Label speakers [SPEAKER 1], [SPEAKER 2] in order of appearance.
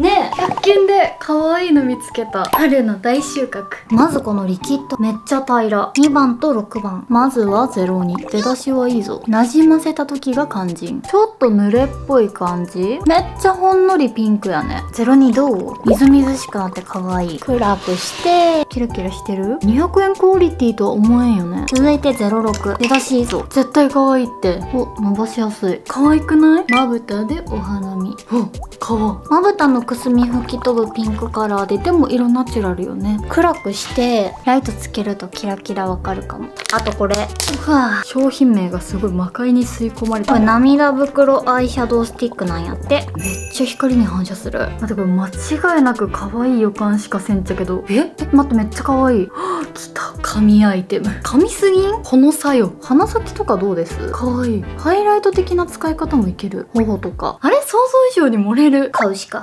[SPEAKER 1] ねえ。100均で可愛いの見つけた。春の大収穫。まずこのリキッド。めっちゃ平。ら2番と6番。まずは02出だしはいいぞ。なじませた時が肝心。ちょっと濡れっぽい感じ。めっちゃほんのりピンクやね。02どう？みずみずしくなって可愛い暗くして。キラキラしてる？200円クオリティとは思えんよね。続いて06出だしいいぞ。絶対可愛いって。お伸ばしやすい。可愛くない？まぶたでお花見。お顔まぶたのくすみ吹き飛ぶピンクカラーででも色ナチュラルよね。暗くしてライトつけるとキラキラわかるかも。あとこれ。うわ。商品名がすごい魔界に吸い込まれてこれ涙袋アイシャドウスティックなんやって。めっちゃ光に反射する。待ってこれ間違いなく可愛い予感しかせんちゃけど。え？え待ってめっちゃ可愛い神アイテム。神すぎん？この作用。鼻先とかどうです？可愛いハイライト的な使い方もいける。頬とか。あれ？想像以上に盛れる。買うしか